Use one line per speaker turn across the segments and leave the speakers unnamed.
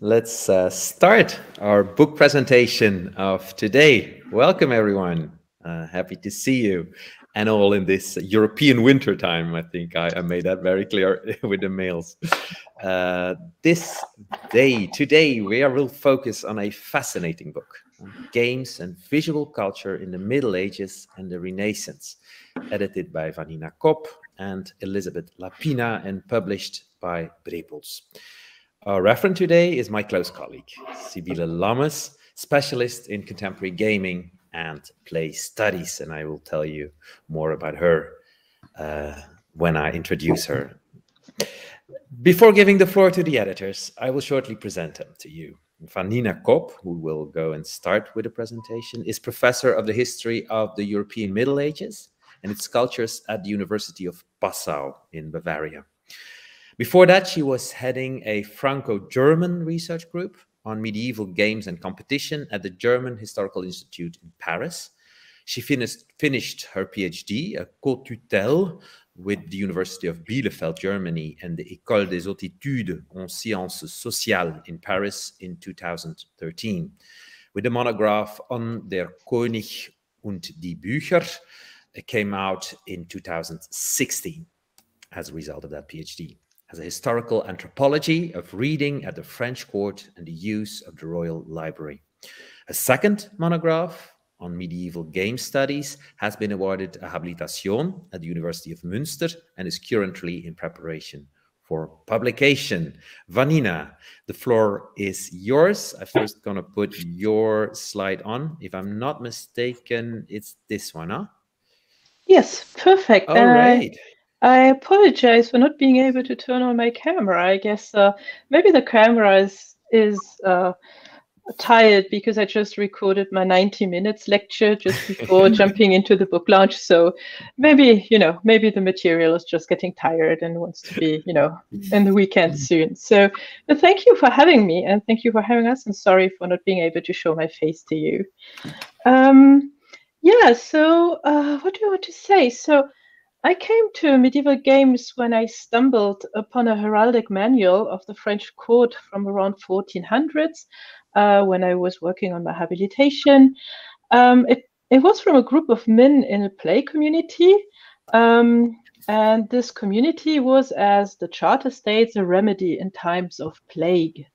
let's uh, start our book presentation of today. Welcome, everyone. Uh, happy to see you and all in this European winter time. I think I, I made that very clear with the mails. Uh, this day, today, we will focus on a fascinating book games and visual culture in the Middle Ages and the Renaissance, edited by Vanina Kopp and Elizabeth Lapina and published by Brepols. Our referent today is my close colleague, Sybille Lammes, specialist in contemporary gaming and play studies. And I will tell you more about her uh, when I introduce her. Before giving the floor to the editors, I will shortly present them to you. Vanina Kopp, who will go and start with the presentation, is professor of the history of the European Middle Ages and its cultures at the University of Passau in Bavaria. Before that, she was heading a Franco-German research group on medieval games and competition at the German Historical Institute in Paris. She finished, finished her PhD, a co-tutelle, with the University of Bielefeld, Germany, and the École des Hautes Études en Sciences Sociales in Paris in 2013, with the monograph on Der König und die Bücher. It came out in 2016 as a result of that PhD as a historical anthropology of reading at the French court and the use of the Royal Library. A second monograph on medieval game studies has been awarded a habilitation at the University of Münster and is currently in preparation for publication. Vanina, the floor is yours. I'm first going to put your slide on. If I'm not mistaken, it's this one, huh?
Yes, perfect.
All uh, right.
I apologize for not being able to turn on my camera. I guess uh, maybe the camera is is uh, tired because I just recorded my 90 minutes lecture just before jumping into the book launch. So maybe you know maybe the material is just getting tired and wants to be you know in the weekend soon. So but thank you for having me and thank you for having us. And sorry for not being able to show my face to you. Um, yeah. So uh, what do I want to say? So I came to medieval games when I stumbled upon a heraldic manual of the French court from around 1400s uh, when I was working on my habilitation. Um, it, it was from a group of men in a play community. Um, and this community was, as the charter states, a remedy in times of plague.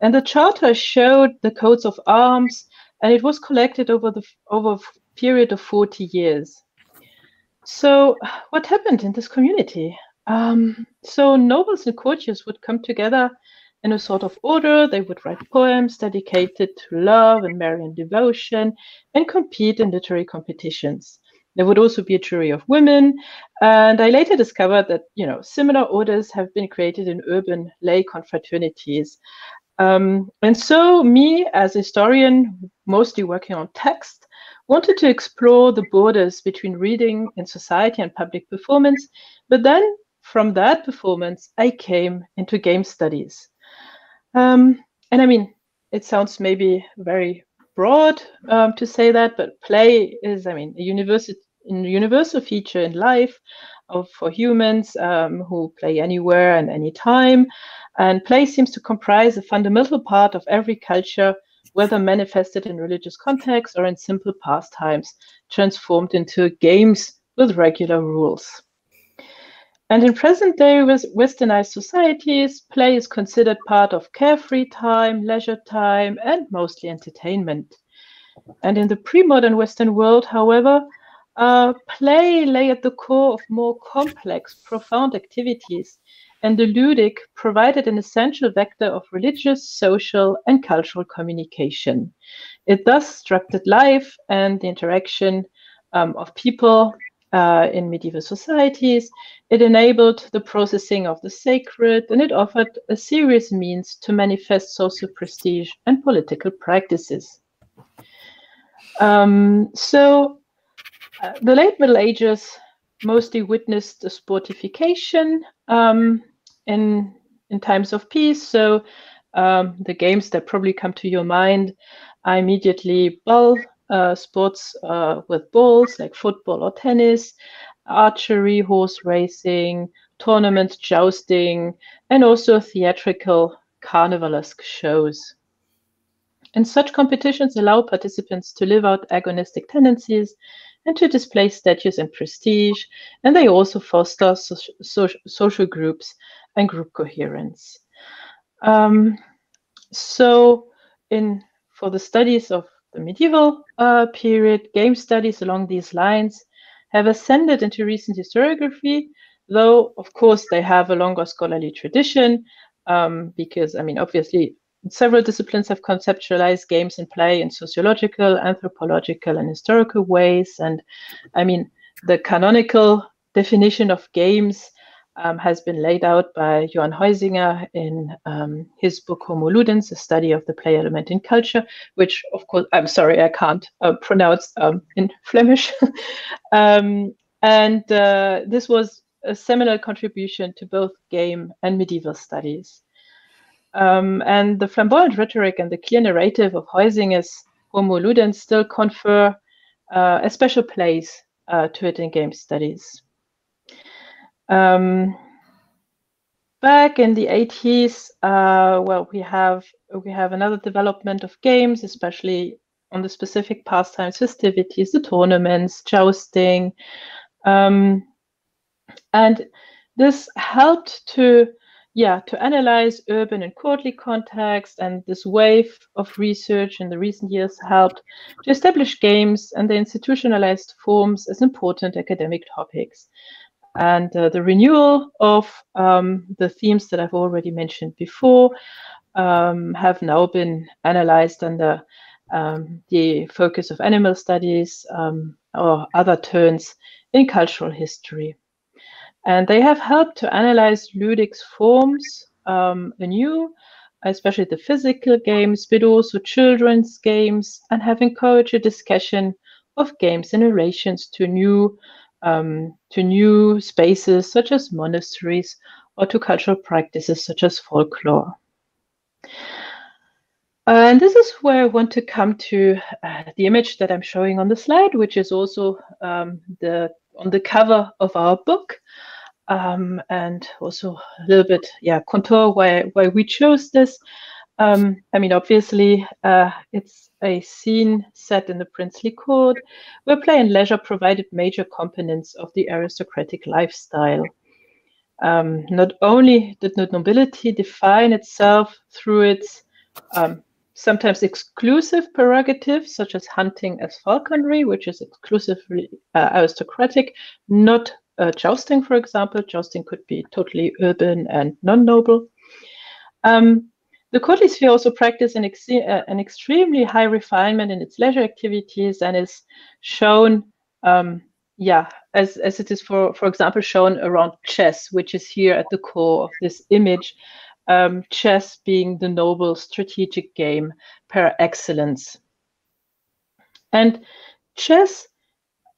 And the charter showed the coats of arms, and it was collected over the over a period of 40 years. So, what happened in this community? Um, so, nobles and courtiers would come together in a sort of order. They would write poems dedicated to love and Marian devotion and compete in literary competitions. There would also be a jury of women. And I later discovered that, you know, similar orders have been created in urban lay confraternities. Um, and so, me as a historian, mostly working on text, wanted to explore the borders between reading and society and public performance. But then from that performance, I came into game studies. Um, and I mean, it sounds maybe very broad um, to say that, but play is, I mean, a universal, feature in life of for humans um, who play anywhere and anytime. And play seems to comprise a fundamental part of every culture whether manifested in religious contexts or in simple pastimes, transformed into games with regular rules. And in present day westernized societies, play is considered part of carefree time, leisure time, and mostly entertainment. And in the pre modern Western world, however, uh, play lay at the core of more complex, profound activities and the ludic provided an essential vector of religious, social, and cultural communication. It thus structured life and the interaction um, of people uh, in medieval societies. It enabled the processing of the sacred, and it offered a serious means to manifest social prestige and political practices. Um, so, uh, the late Middle Ages mostly witnessed a sportification um, in in times of peace. So um, the games that probably come to your mind are immediately ball uh, sports uh, with balls like football or tennis, archery, horse racing, tournaments, jousting, and also theatrical carnivalesque shows. And such competitions allow participants to live out agonistic tendencies and to display status and prestige, and they also foster so so social groups and group coherence. Um, so, in for the studies of the medieval uh, period, game studies along these lines have ascended into recent historiography, though of course they have a longer scholarly tradition, um, because I mean obviously several disciplines have conceptualized games and play in sociological, anthropological, and historical ways. And I mean, the canonical definition of games um, has been laid out by Johan Huizinga in um, his book Homo Ludens, a study of the play element in culture, which, of course, I'm sorry, I can't uh, pronounce um, in Flemish. Um, and uh, this was a seminal contribution to both game and medieval studies. Um, and the flamboyant rhetoric and the clear narrative of Huizinga's Homo Ludens still confer uh, a special place uh, to it in game studies. Um, back in the 80s, uh, well, we have we have another development of games, especially on the specific pastimes, festivities, the tournaments, jousting, um, and this helped to yeah, to analyze urban and courtly context, and this wave of research in the recent years helped to establish games and the institutionalized forms as important academic topics. And uh, the renewal of um, the themes that I've already mentioned before um, have now been analyzed under um, the focus of animal studies um, or other turns in cultural history. And they have helped to analyze Ludic's forms um, anew, especially the physical games, but also children's games, and have encouraged a discussion of games in relations to new um, to new spaces such as monasteries or to cultural practices such as folklore. and this is where I want to come to uh, the image that I'm showing on the slide, which is also um, the on the cover of our book um, and also a little bit, yeah, contour why why we chose this. Um, I mean, obviously, uh, it's a scene set in the princely court, where play and leisure provided major components of the aristocratic lifestyle. Um, not only did the nobility define itself through its um, sometimes exclusive prerogatives, such as hunting as falconry, which is exclusively uh, aristocratic, not uh, jousting, for example. Jousting could be totally urban and non-noble. Um, the courtly sphere also practiced an, ex uh, an, extremely high refinement in its leisure activities and is shown, um, yeah, as, as it is, for, for example, shown around chess, which is here at the core of this image, um, chess being the noble strategic game per excellence. And chess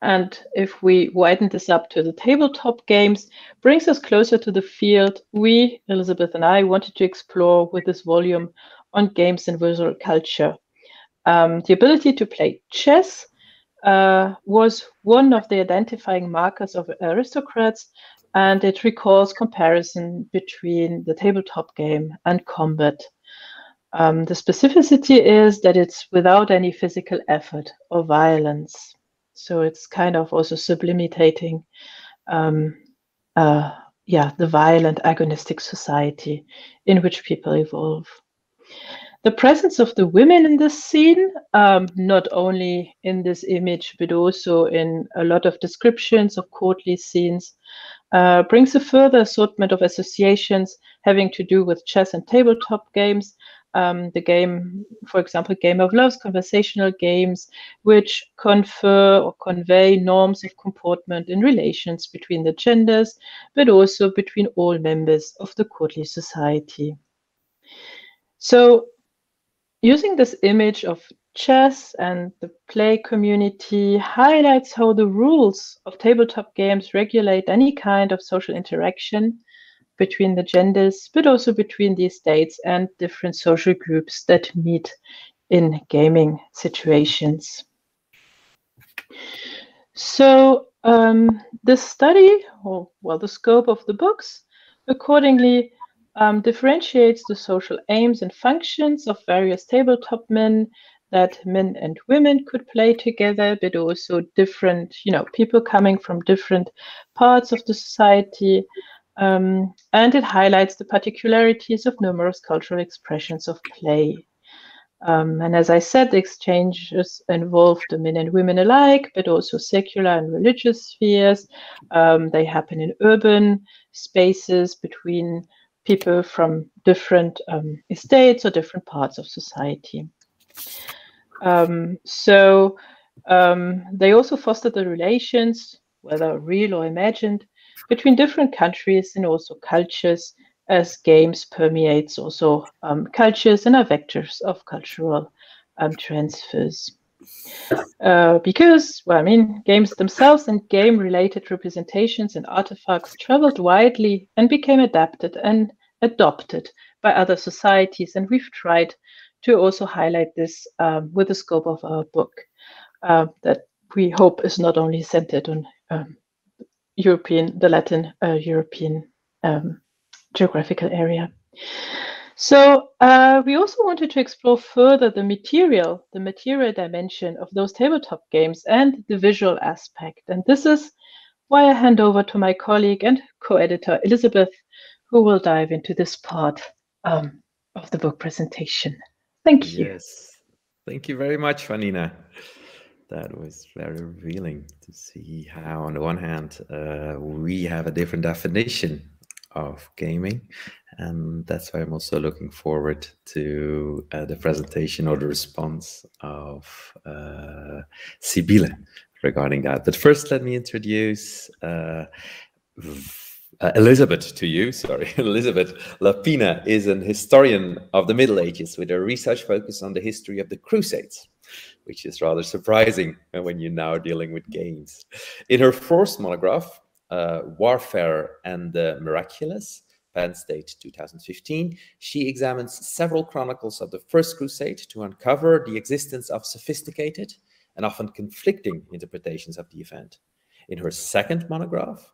and if we widen this up to the tabletop games, brings us closer to the field we, Elizabeth and I, wanted to explore with this volume on games and visual culture. Um, the ability to play chess uh, was one of the identifying markers of aristocrats, and it recalls comparison between the tabletop game and combat. Um, the specificity is that it's without any physical effort or violence. So it's kind of also sublimating, um, uh, yeah, the violent agonistic society in which people evolve. The presence of the women in this scene, um, not only in this image, but also in a lot of descriptions of courtly scenes, uh, brings a further assortment of associations having to do with chess and tabletop games, um, the game, for example, Game of Loves, conversational games, which confer or convey norms of comportment in relations between the genders, but also between all members of the courtly society. So, using this image of chess and the play community highlights how the rules of tabletop games regulate any kind of social interaction between the genders, but also between the states and different social groups that meet in gaming situations. So um, the study, or well, the scope of the books, accordingly um, differentiates the social aims and functions of various tabletop men that men and women could play together, but also different, you know, people coming from different parts of the society. Um, and it highlights the particularities of numerous cultural expressions of play. Um, and as I said, the exchanges involve the men and women alike, but also secular and religious spheres. Um, they happen in urban spaces between people from different um, estates or different parts of society. Um, so um, they also foster the relations, whether real or imagined, between different countries and also cultures as games permeates also um, cultures and are vectors of cultural um, transfers. Uh, because, well, I mean, games themselves and game related representations and artifacts traveled widely and became adapted and adopted by other societies. And we've tried to also highlight this um, with the scope of our book uh, that we hope is not only centered on um, European, the Latin uh, European um, geographical area. So uh, we also wanted to explore further the material, the material dimension of those tabletop games and the visual aspect. And this is why I hand over to my colleague and co-editor Elizabeth, who will dive into this part um, of the book presentation. Thank you.
Yes, thank you very much, Vanina. That was very revealing to see how, on the one hand, uh, we have a different definition of gaming. And that's why I'm also looking forward to uh, the presentation or the response of uh, Sybille regarding that. But first, let me introduce uh, uh, Elizabeth to you. Sorry, Elizabeth Lapina is an historian of the Middle Ages with a research focus on the history of the Crusades which is rather surprising when you're now dealing with games. In her first monograph, uh, Warfare and the Miraculous, Penn State 2015, she examines several chronicles of the First Crusade to uncover the existence of sophisticated and often conflicting interpretations of the event. In her second monograph,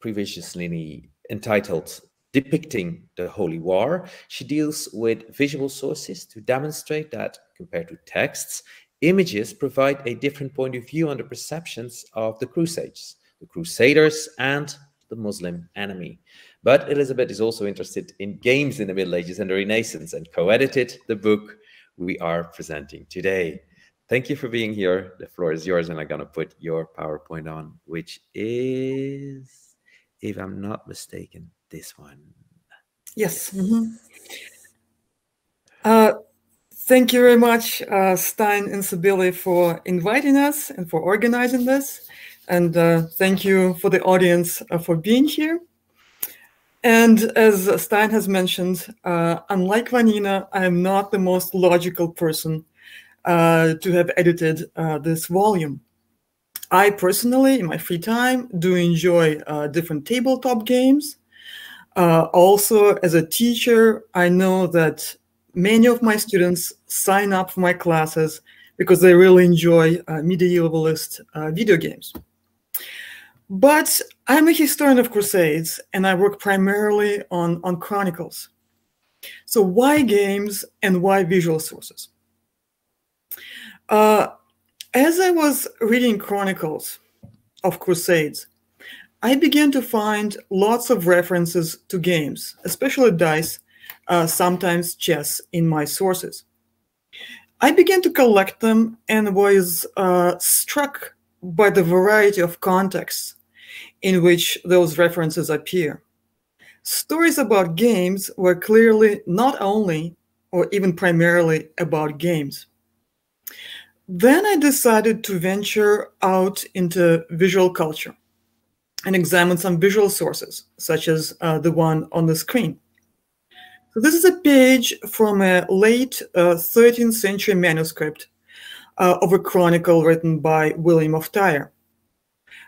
previously entitled Depicting the Holy War, she deals with visual sources to demonstrate that, compared to texts, images provide a different point of view on the perceptions of the Crusades the Crusaders, and the Muslim enemy. But Elizabeth is also interested in games in the Middle Ages and the Renaissance and co edited the book we are presenting today. Thank you for being here. The floor is yours, and I'm going to put your PowerPoint on, which is, if I'm not mistaken, this one.
Yes. Mm -hmm. uh, thank you very much, uh, Stijn and Sybille, for inviting us and for organizing this. And uh, thank you for the audience uh, for being here. And as Stijn has mentioned, uh, unlike Vanina, I am not the most logical person uh, to have edited uh, this volume. I personally, in my free time, do enjoy different tabletop games. also, as a teacher, I know that many of my students sign up for my classes because they really enjoy medievalist video games. But I'm a historian of Crusades, and I work primarily on, on chronicles. So why games and why visual sources? Uh, as I was reading chronicles of Crusades, I began to find lots of references to games, especially dice, uh, sometimes chess, in my sources. I began to collect them and was uh, struck by the variety of contexts in which those references appear. Stories about games were clearly not only or even primarily about games. Then I decided to venture out into visual culture and examine some visual sources, such as uh, the one on the screen. So this is a page from a late uh, 13th century manuscript uh, of a chronicle written by William of Tyre.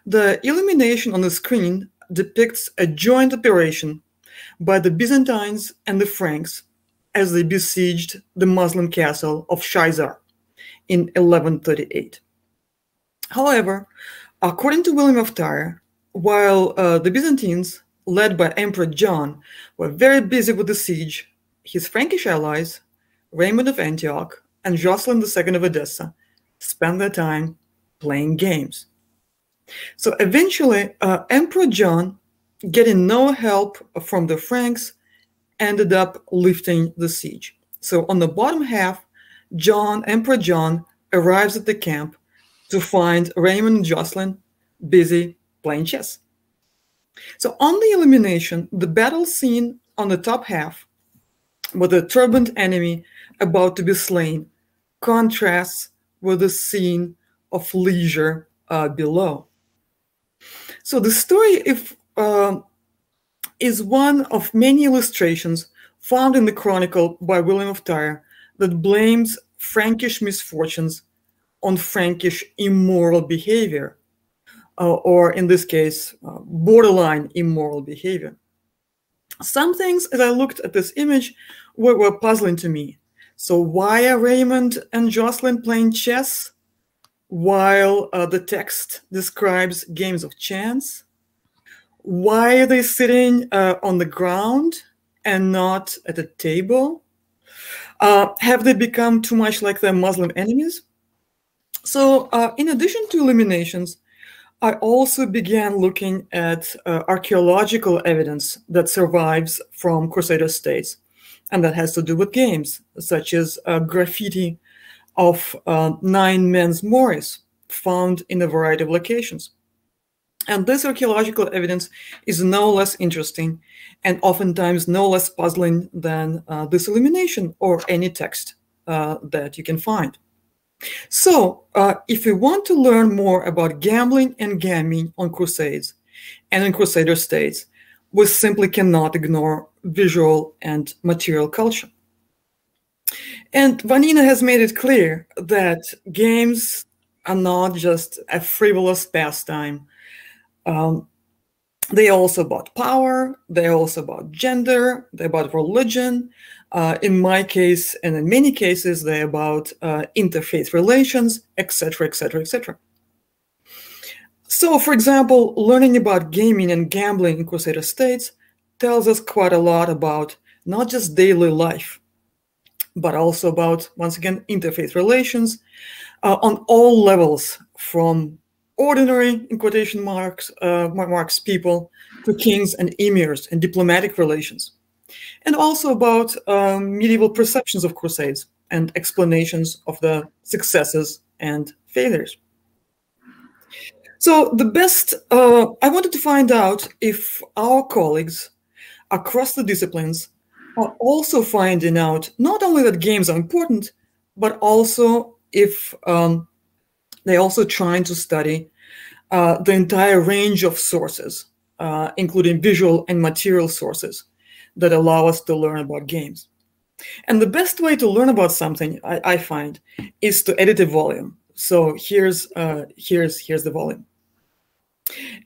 The illumination on the screen depicts a joint operation by the Byzantines and the Franks as they besieged the Muslim castle of Shaizar in 1138. However, according to William of Tyre, while uh, the Byzantines led by Emperor John, were very busy with the siege. His Frankish allies, Raymond of Antioch and Jocelyn II of Edessa, spent their time playing games. So eventually, uh, Emperor John, getting no help from the Franks, ended up lifting the siege. So on the bottom half, John, Emperor John, arrives at the camp to find Raymond and Jocelyn busy playing chess. So on the illumination, the battle scene on the top half, with a turbaned enemy about to be slain, contrasts with the scene of leisure uh, below. So the story if, uh, is one of many illustrations found in the Chronicle by William of Tyre that blames Frankish misfortunes on Frankish immoral behavior, uh, or in this case, uh, borderline immoral behavior. Some things, as I looked at this image, were, were puzzling to me. So, why are Raymond and Jocelyn playing chess while uh, the text describes games of chance? Why are they sitting uh, on the ground and not at a table? Uh, have they become too much like their Muslim enemies? So, uh, in addition to illuminations, I also began looking at uh, archaeological evidence that survives from Crusader states, and that has to do with games, such as uh, graffiti of uh, nine men's morris found in a variety of locations. And this archaeological evidence is no less interesting and oftentimes no less puzzling than uh, this illumination or any text uh, that you can find. So, uh, if you want to learn more about gambling and gaming on Crusades and in Crusader states, we simply cannot ignore visual and material culture. And Vanina has made it clear that games are not just a frivolous pastime um, they also about power, they also about gender, they about religion. Uh, in my case, and in many cases, they're about uh, interfaith relations, etc., etc., etc. So, for example, learning about gaming and gambling in Crusader states tells us quite a lot about not just daily life, but also about, once again, interfaith relations uh, on all levels, from ordinary, in quotation marks, uh, marks people to kings and emirs and diplomatic relations, and also about um, medieval perceptions of crusades and explanations of the successes and failures. So the best, uh, I wanted to find out if our colleagues across the disciplines are also finding out not only that games are important, but also if um, they're also trying to study uh, the entire range of sources, uh, including visual and material sources that allow us to learn about games. And the best way to learn about something, I, I find, is to edit a volume. So here's uh, here's here's the volume,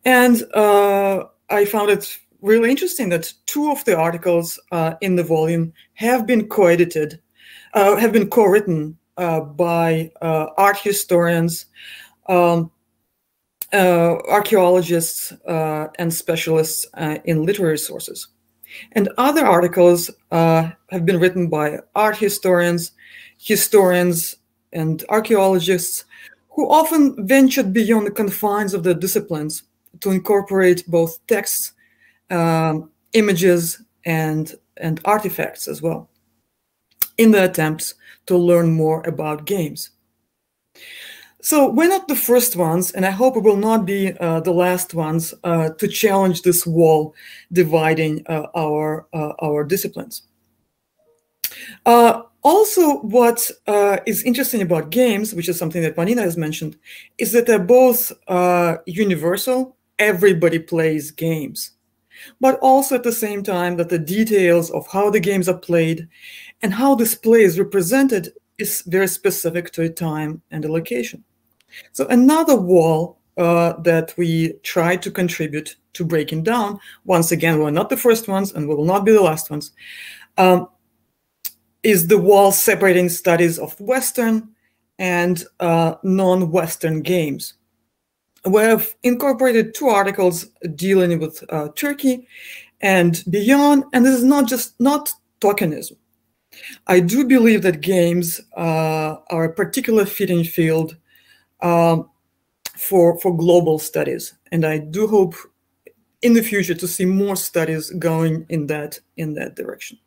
and uh, I found it really interesting that two of the articles uh, in the volume have been co-edited, uh, have been co-written by uh, art historians, um, uh, archaeologists, uh, and specialists in literary sources. And other articles have been written by art historians, historians, and archaeologists who often ventured beyond the confines of their disciplines to incorporate both texts, um, images, and, and artifacts as well in the attempts to learn more about games. So we're not the first ones, and I hope we will not be uh, the last ones uh, to challenge this wall dividing uh, our uh, our disciplines. Uh, also, what uh, is interesting about games, which is something that Vanina has mentioned, is that they're both universal. Everybody plays games, but also at the same time that the details of how the games are played and how this play is represented is very specific to a time and a location. So another wall uh, that we try to contribute to breaking down, once again, we're not the first ones and we will not be the last ones, um, is the wall separating studies of Western and uh, non-Western games. we have incorporated two articles dealing with uh, Turkey and beyond. And this is not just not tokenism. I do believe that games uh, are a particular fitting field um, for for global studies, and I do hope in the future to see more studies going in that in that direction.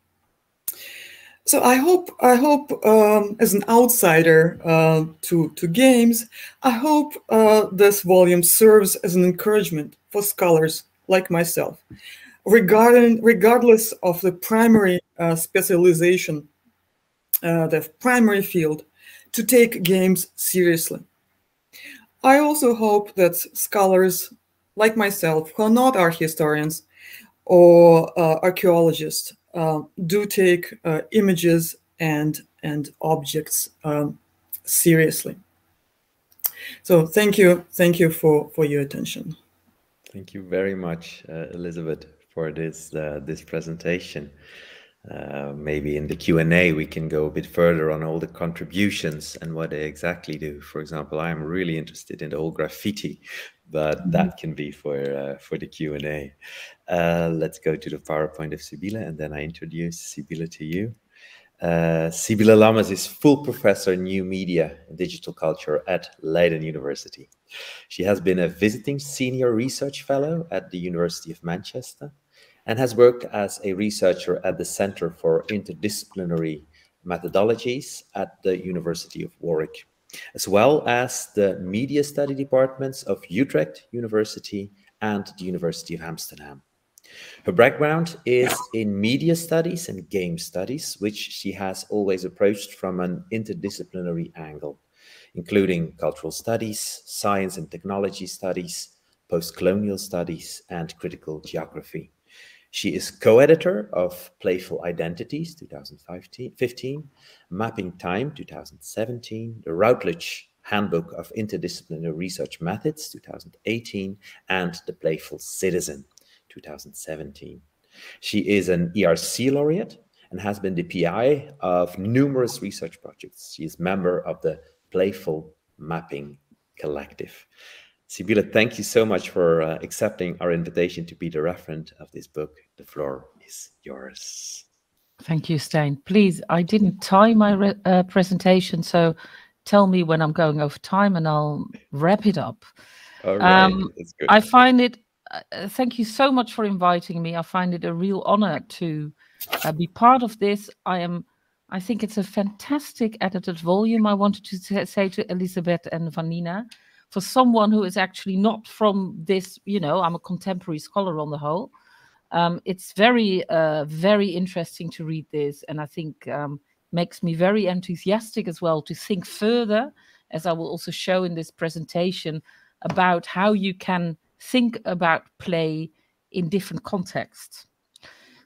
So I hope I hope um, as an outsider uh, to to games, I hope uh, this volume serves as an encouragement for scholars like myself, regarding regardless of the primary uh, specialization, uh, the primary field, to take games seriously. I also hope that scholars like myself, who are not art historians or uh, archaeologists, uh, do take uh, images and and objects um, seriously. So thank you, thank you for for your attention.
Thank you very much, uh, Elizabeth, for this uh, this presentation. Uh, maybe in the Q&A we can go a bit further on all the contributions and what they exactly do. For example, I am really interested in the whole graffiti, but mm -hmm. that can be for uh, for the Q&A. Uh, let's go to the PowerPoint of Sybille and then I introduce Sybille to you. Uh, Sybille Lammes is full professor in new media and digital culture at Leiden University. She has been a visiting senior research fellow at the University of Manchester and has worked as a researcher at the Center for Interdisciplinary Methodologies at the University of Warwick, as well as the Media Study departments of Utrecht University and the University of Amsterdam. Her background is in media studies and game studies, which she has always approached from an interdisciplinary angle, including cultural studies, science and technology studies, post-colonial studies, and critical geography. She is co-editor of Playful Identities 2015, Mapping Time 2017, the Routledge Handbook of Interdisciplinary Research Methods 2018, and The Playful Citizen 2017. She is an ERC laureate and has been the PI of numerous research projects. She is member of the Playful Mapping Collective. Sybille, thank you so much for uh, accepting our invitation to be the referent of this book. The floor is yours.
Thank you, Stijn. Please, I didn't time my uh, presentation, so tell me when I'm going over time and I'll wrap it up.
All right, um,
I find it, uh, thank you so much for inviting me. I find it a real honor to uh, be part of this. I am, I think it's a fantastic edited volume. I wanted to say to Elizabeth and Vanina for someone who is actually not from this, you know, I'm a contemporary scholar on the whole. Um, it's very, uh, very interesting to read this, and I think um, makes me very enthusiastic as well to think further, as I will also show in this presentation, about how you can think about play in different contexts.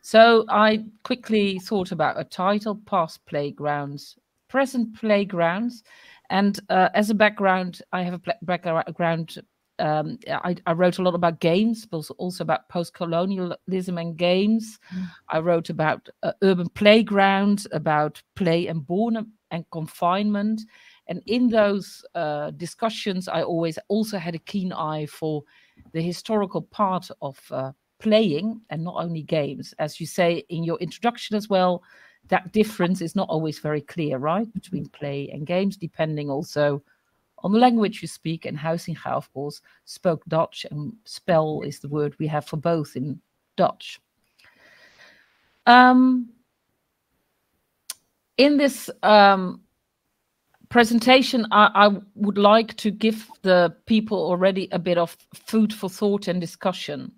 So I quickly thought about a title, Past Playgrounds, Present Playgrounds, and uh, as a background, I have a background. Um, I, I, wrote a lot about games, but also about post-colonialism and games. Mm. I wrote about uh, urban playgrounds, about play and boredom and confinement. And in those uh, discussions, I always also had a keen eye for the historical part of uh, playing and not only games. As you say in your introduction as well, that difference is not always very clear, right, between play and games, depending also on the language you speak. And Huizinga, of course, spoke Dutch, and spel is the word we have for both in Dutch. Um, in this um, presentation, I, I, would like to give the people already a bit of food for thought and discussion.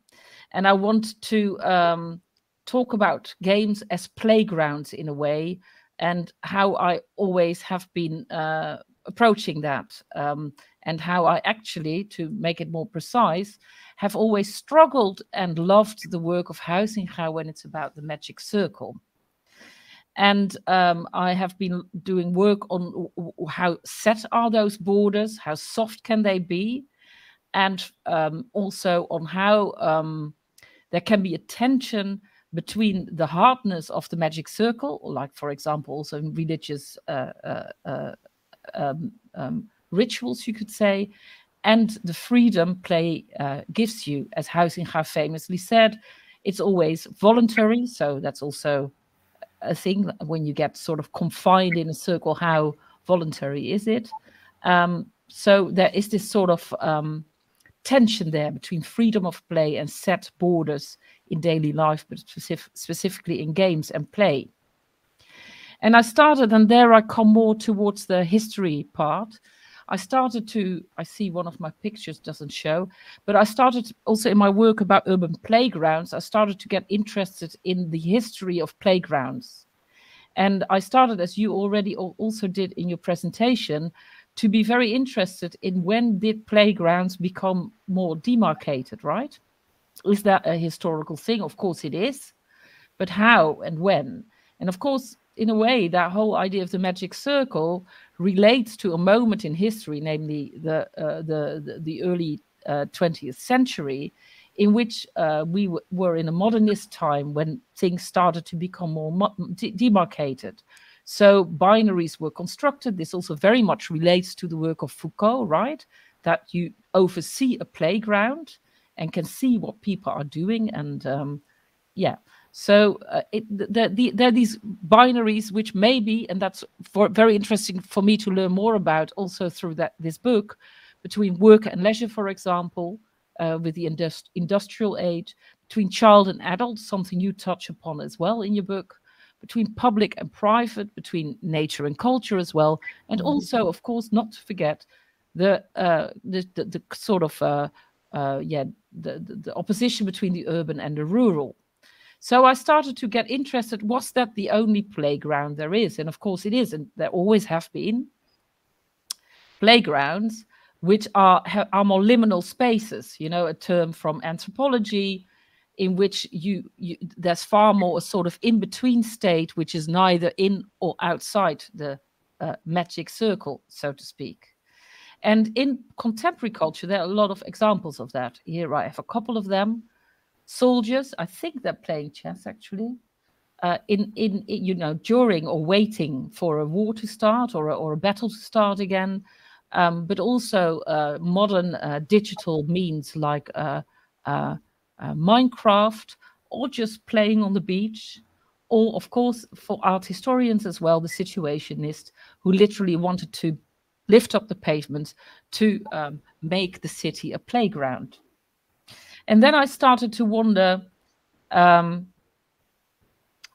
And I want to um, talk about games as playgrounds in a way and how I always have been uh, approaching that um, and how I actually, to make it more precise, have always struggled and loved the work of Huizinga when it's about the magic circle. And um, I have been doing work on how set are those borders, how soft can they be, and um, also on how um, there can be a tension between the hardness of the magic circle, like for example, also in religious uh, uh, uh, um, um, rituals, you could say, and the freedom play uh, gives you, as Huizinga famously said, it's always voluntary. So that's also a thing when you get sort of confined in a circle. How voluntary is it? Um, so there is this sort of um, tension there between freedom of play and set borders in daily life, but specific, specifically in games and play. And I started, and there I come more towards the history part. I started to, I see one of my pictures doesn't show, but I started also in my work about urban playgrounds, I started to get interested in the history of playgrounds. And I started, as you already also did in your presentation, to be very interested in when did playgrounds become more demarcated, right? Is that a historical thing? Of course it is. But how and when? And of course, in a way, that whole idea of the magic circle relates to a moment in history, namely the uh, the, the, the early uh, 20th century, in which uh, we were in a modernist time when things started to become more de demarcated. So binaries were constructed. This also very much relates to the work of Foucault, right? That you oversee a playground and can see what people are doing. And um, yeah, so uh, it, the, the, there are these binaries which maybe, and that's for, very interesting for me to learn more about also through that this book, between work and leisure, for example, uh, with the indust industrial age, between child and adult, something you touch upon as well in your book, between public and private, between nature and culture as well, and mm-hmm. also, of course, not to forget the uh, the, the, the, sort of uh, uh, yeah the, the, the opposition between the urban and the rural. So I started to get interested. Was that the only playground there is? And of course, it is, and there always have been playgrounds which are are more liminal spaces. You know, a term from anthropology in which you, you, there's far more a sort of in between state which is neither in or outside the uh, magic circle so to speak. And in contemporary culture there are a lot of examples of that. Here i have a couple of them. Soldiers i think they're playing chess actually. Uh, in, in, in you know during or waiting for a war to start or a, or a battle to start again. Um, but also uh, modern uh, digital means like uh, Minecraft, or just playing on the beach, or of course for art historians as well, the situationist who literally wanted to lift up the pavement to um, make the city a playground. And then I started to wonder, um,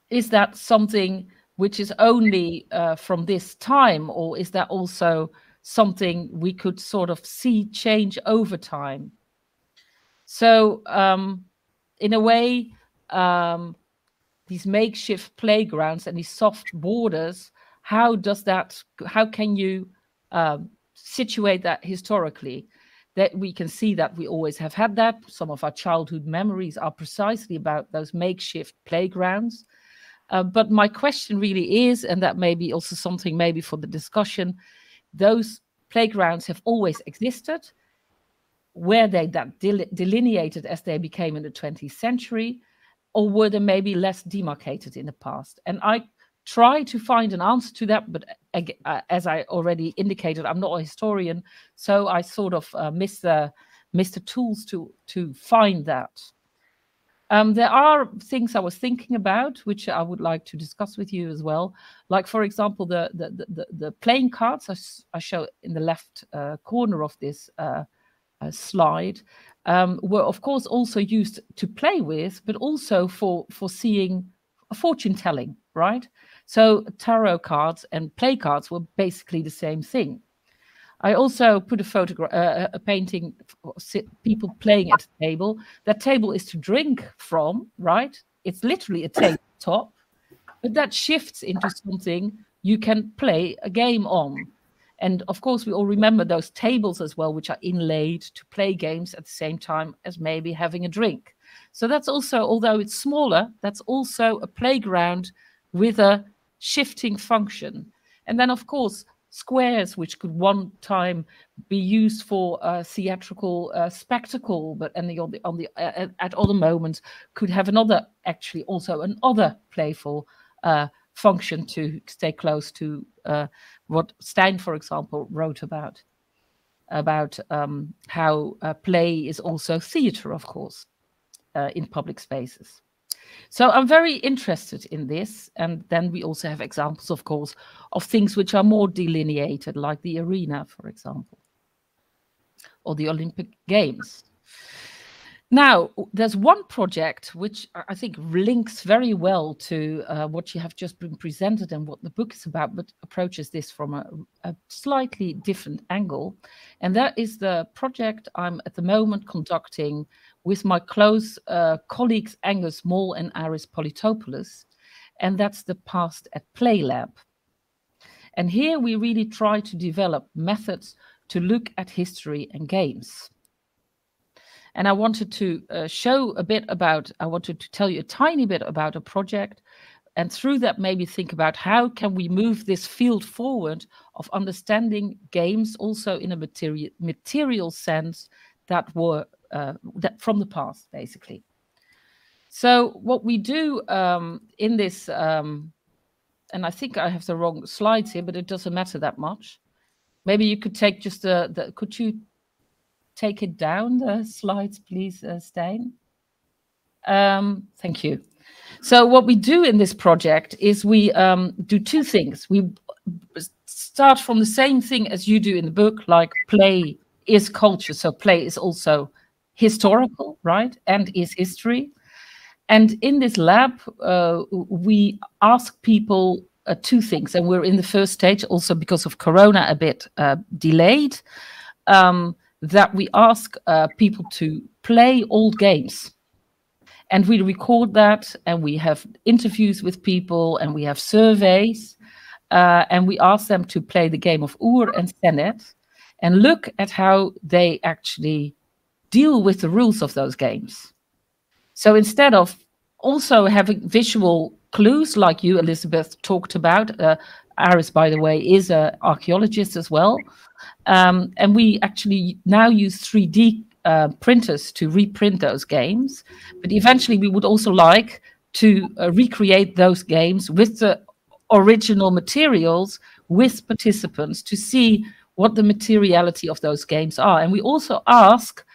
is that something which is only uh, from this time, or is that also something we could sort of see change over time? So, um, in a way, um, these makeshift playgrounds and these soft borders, how does that? How can you um, situate that historically? That we can see that we always have had that. Some of our childhood memories are precisely about those makeshift playgrounds. Uh, but my question really is, and that may be also something maybe for the discussion, those playgrounds have always existed were they that del delineated as they became in the 20th century, or were they maybe less demarcated in the past? And I try to find an answer to that, but uh, as I already indicated, I'm not a historian, so I sort of uh, miss the miss the tools to to find that. Um, there are things I was thinking about, which I would like to discuss with you as well. Like, for example, the the the, the playing cards I, I show in the left uh, corner of this uh, uh, slide um, were of course also used to play with, but also for for seeing fortune telling, right? So tarot cards and play cards were basically the same thing. I also put a photograph, uh, a painting, people playing at a table. That table is to drink from, right? It's literally a tabletop, but that shifts into something you can play a game on. And of course, we all remember those tables as well, which are inlaid to play games at the same time as maybe having a drink. So that's also, although it's smaller, that's also a playground with a shifting function. And then, of course, squares, which could one time be used for a theatrical uh, spectacle, but and the, on the, on the uh, at other moments could have another, actually also another playful uh, function to stay close to uh, what Stijn, for example, wrote about. about um, how uh, play is also theater, of course, uh, in public spaces. So I'm very interested in this. And then we also have examples, of course, of things which are more delineated, like the arena, for example, or the Olympic Games. Now, there's one project which I think links very well to uh, what you have just been presented and what the book is about, but approaches this from a, a, slightly different angle. And that is the project I'm at the moment conducting with my close uh, colleagues Angus Mol and Aris Politopoulos. And that's the Past at Play Lab. And here we really try to develop methods to look at history and games. And I wanted to uh, show a bit about, I wanted to tell you a tiny bit about a project. And through that, maybe think about how can we move this field forward of understanding games also in a material, material sense that were uh, that from the past, basically. So what we do um, in this, um, and I think I have the wrong slides here, but it doesn't matter that much. Maybe you could take just the, the could you take it down, the slides, please, uh, Stijn? Um, thank you. So what we do in this project is we um, do two things. We start from the same thing as you do in the book, like play is culture. So play is also historical, right? And is history. And in this lab, uh, we ask people uh, two things. And we're in the first stage, also because of Corona, a bit uh, delayed. Um, that we ask uh, people to play old games. And we record that, and we have interviews with people, and we have surveys, uh, and we ask them to play the game of Ur and Senet and look at how they actually deal with the rules of those games. So instead of also having visual clues like you, Elizabeth, talked about, uh, Aris, by the way, is an archaeologist as well. Um, and we actually now use 3D uh, printers to reprint those games. But eventually, we would also like to uh, recreate those games with the original materials with participants to see what the materiality of those games are. And we also ask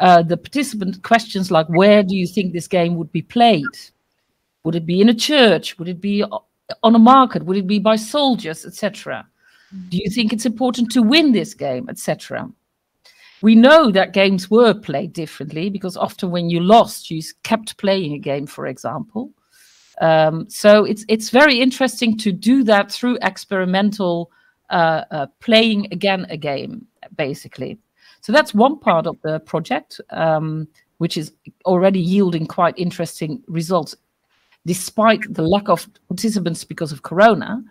uh, the participant questions like where do you think this game would be played? Would it be in a church? Would it be on a market? Would it be by soldiers, etc.? Do you think it's important to win this game, etc.? We know that games were played differently because often when you lost, you kept playing a game, for example. Um, so it's it's very interesting to do that through experimental uh, uh, playing again a game, basically. So that's one part of the project, um, which is already yielding quite interesting results, despite the lack of participants because of Corona.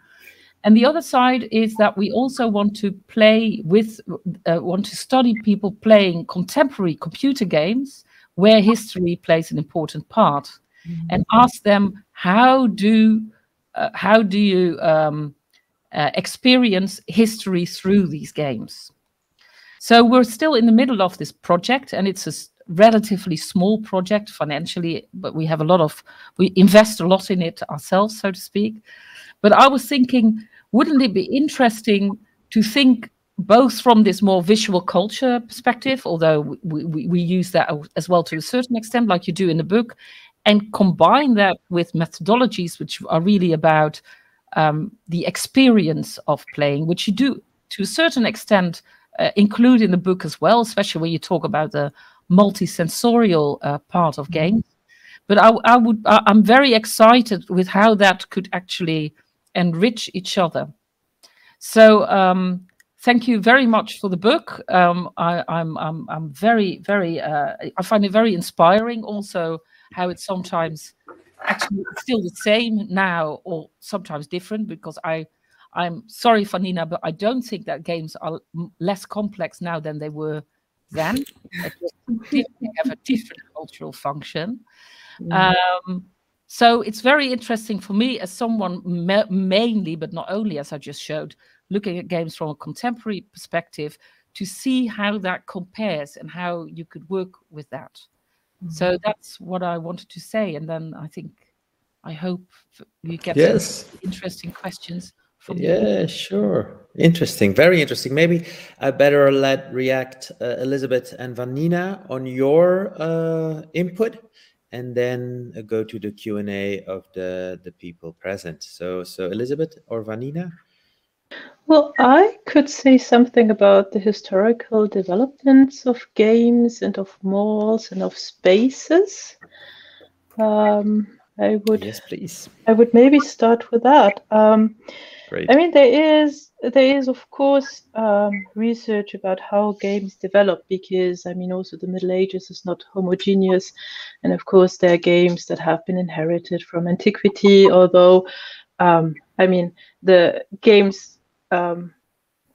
And the other side is that we also want to play with, uh, want to study people playing contemporary computer games where history plays an important part, mm-hmm. and ask them how do uh, how do you um, uh, experience history through these games. So we're still in the middle of this project, and it's a relatively small project financially, but we have a lot of we invest a lot in it ourselves, so to speak. But I was thinking, wouldn't it be interesting to think both from this more visual culture perspective, although we, we, we, use that as well to a certain extent, like you do in the book, and combine that with methodologies which are really about um, the experience of playing, which you do to a certain extent uh, include in the book as well, especially when you talk about the multisensorial uh, part of mm-hmm. games. But I, I would, I, I'm very excited with how that could actually enrich each other. So um, thank you very much for the book. Um, I, am I'm, I'm, I'm very, very, uh, I find it very inspiring also how it's sometimes actually still the same now or sometimes different because I, I'm sorry, Vanina, but I don't think that games are less complex now than they were then. they have a different cultural function. Mm. Um, so it's very interesting for me as someone ma mainly, but not only, as I just showed, looking at games from a contemporary perspective to see how that compares and how you could work with that. Mm -hmm. So that's what I wanted to say. And then I think, I hope you get
yes.
interesting questions
yeah sure. Interesting. Very interesting. Maybe i better let react uh, elizabeth and vanina on your uh, input and then uh, go to the q&a of the the people present. So so elizabeth or vanina?
Well, I could say something about the historical developments of games and of malls and of spaces. Um, I would
yes please.
I would maybe start with that. Um,
great
I mean, there is there is of course um, research about how games develop because I mean also the Middle Ages is not homogeneous, and of course there are games that have been inherited from antiquity. Although, um, I mean the games um,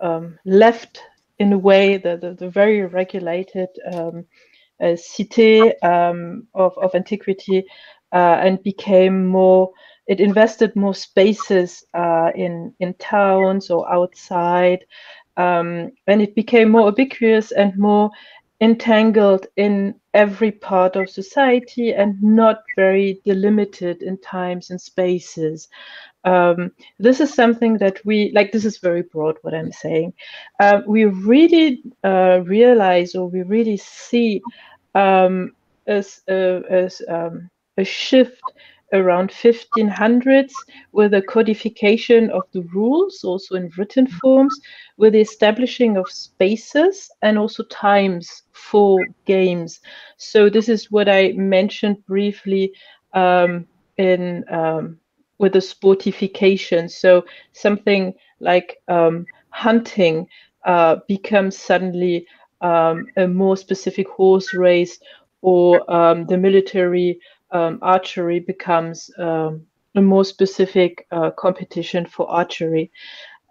um, left in a way the the, the very regulated um, uh, cité um, of of antiquity uh, and became more it invested more spaces uh, in in towns or outside um, and it became more ubiquitous and more entangled in every part of society and not very delimited in times and spaces. Um, this is something that we like this is very broad what i'm saying. Uh, we really uh, realize or we really see um, as, uh, as um, a shift around 1500s with a codification of the rules also in written forms with the establishing of spaces and also times for games. So this is what i mentioned briefly um, in um, with the sportification. So something like um, hunting uh, becomes suddenly um, a more specific horse race or um, the military um, archery becomes um, a more specific uh, competition for archery.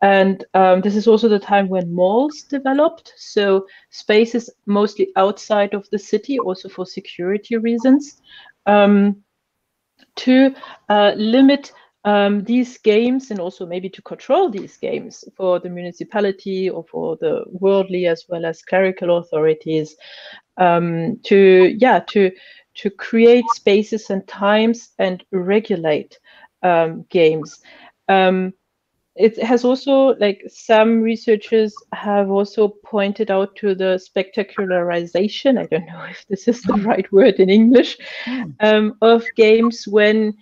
And um, this is also the time when malls developed. So spaces mostly outside of the city, also for security reasons, um, to uh, limit um, these games and also maybe to control these games for the municipality or for the worldly as well as clerical authorities um, to yeah to to create spaces and times and regulate um, games. Um, it has also like some researchers have also pointed out to the spectacularization. I don't know if this is the right word in English hmm. um, of games when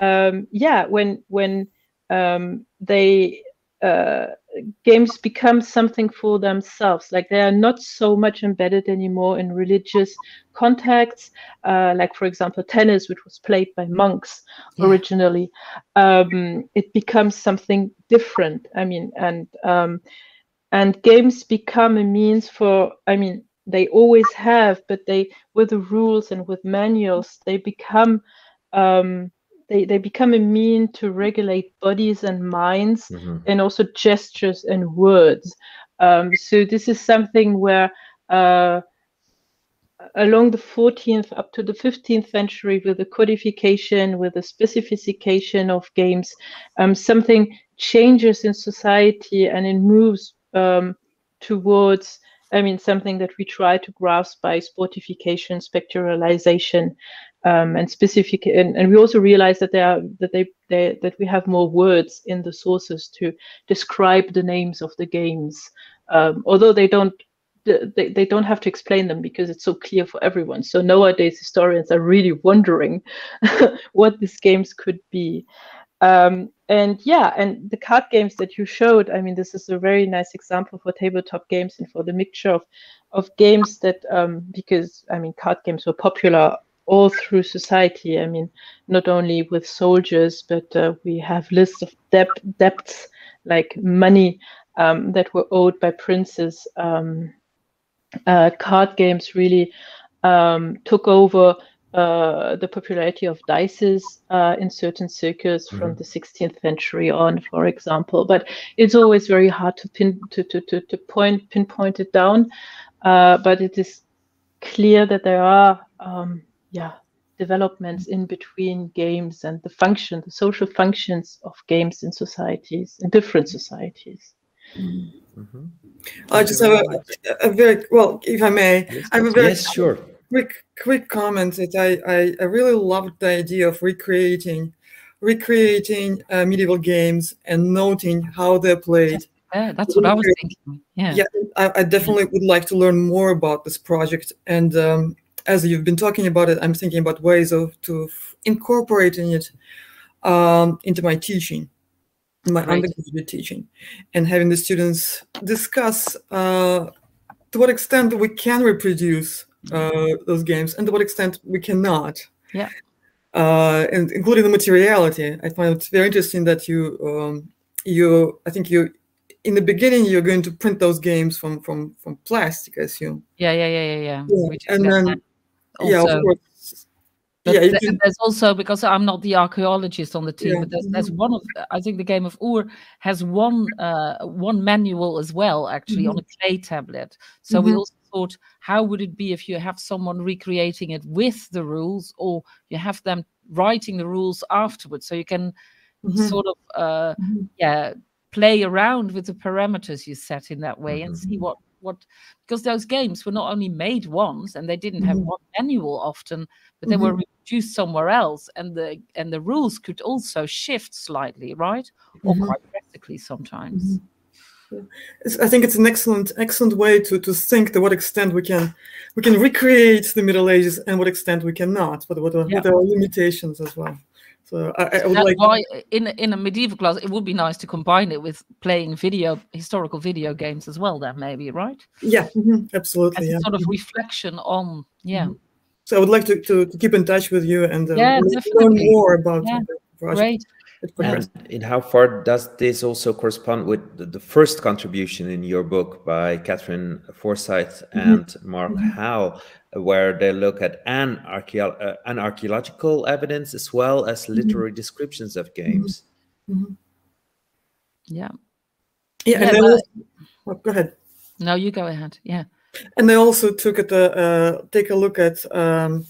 um, yeah when when um, they uh, games become something for themselves. Like they are not so much embedded anymore in religious contexts. Uh, like for example, tennis, which was played by monks yeah. originally, um, it becomes something different. I mean, and um, and games become a means for. I mean, they always have, but they with the rules and with manuals, they become. Um, they, they become a mean to regulate bodies and minds mm-hmm. and also gestures and words um, so this is something where uh, along the 14th up to the 15th century with the codification with the specification of games um, something changes in society and it moves um, towards I mean, something that we try to grasp by sportification, spectralization, um, and specific. And, and we also realize that they are that they, they that we have more words in the sources to describe the names of the games, um, although they don't. They, they don't have to explain them because it's so clear for everyone. So nowadays historians are really wondering what these games could be. Um, and yeah, and the card games that you showed, I mean, this is a very nice example for tabletop games and for the mixture of, of games that, um, because I mean, card games were popular all through society. I mean, not only with soldiers, but uh, we have lists of debt, debts like money um, that were owed by princes. Um, uh, card games really um, took over uh, the popularity of dices uh, in certain circles mm-hmm. from the 16th century on, for example. But it's always very hard to pin to to to, to point pinpoint it down. Uh, but it is clear that there are um, yeah developments in between games and the function, the social functions of games in societies, in different societies.
Mm-hmm. I just have a, a, very well, if I may,
yes,
I have a very
yes, sure
quick quick comment that I, I, I really loved the idea of recreating recreating uh, medieval games and noting how they're played.
Yeah, that's what I was thinking. Yeah,
yeah, I, I definitely would like to learn more about this project. And um, as you've been talking about it, I'm thinking about ways of to incorporating it um, into my teaching, my right. undergraduate teaching, and having the students discuss uh, to what extent we can reproduce uh, those games and to what extent we cannot.
Yeah.
Uh, and including the materiality, I find it very interesting that you, um, you, I think you, in the beginning, you're going to print those games from from from plastic, I assume.
Yeah, yeah, yeah, yeah, yeah.
yeah. And then, yeah, of course,
yeah, th- can... there's also because I'm not the archaeologist on the team, yeah. but there's, there's, one of I think the game of Ur has one uh, one manual as well, actually mm-hmm. on a clay tablet. So mm-hmm. we also thought, how would it be if you have someone recreating it with the rules, or you have them writing the rules afterwards, so you can mm-hmm. sort of uh, mm-hmm. yeah play around with the parameters you set in that way and see mm-hmm. what what because those games were not only made once and they didn't have one manual often but they were reproduced somewhere else and the and the rules could also shift slightly right or mm-hmm. quite drastically sometimes
mm-hmm. I think it's an excellent, excellent way to, to think to what extent we can we can recreate the Middle Ages and what extent we cannot, but what, yeah. with our limitations as well. So I, I would
That's
like
why in in a medieval class it would be nice to combine it with playing video historical video games as well. Then maybe right?
Yeah, mm-hmm, absolutely.
As
yeah.
sort of reflection on yeah. Mm-hmm.
So I would like to, to, to keep in touch with you and uh, yeah, learn more about
yeah.
the
project.
Great. And in how far does this also correspond with the, the first contribution in your book by Katherine Forsyth mm-hmm. and mm-hmm. Mark mm-hmm. Howe, where they look at an, archeo- uh, an archaeological evidence as well as mm-hmm. literary mm-hmm. descriptions of games?
Mm-hmm.
Yeah.
Yeah, and then but... oh, go ahead.
No, you go ahead. Yeah
and they also took it uh, take a look at um,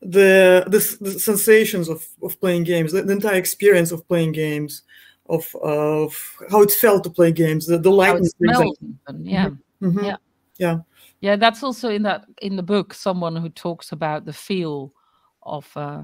the, the, the sensations of, of playing games, the, the, entire experience of playing games, of of how it felt to play games, the, the lightness.
Yeah.
Mm-hmm.
yeah,
yeah,
yeah. Yeah, that's also in that in the book. Someone who talks about the feel of uh,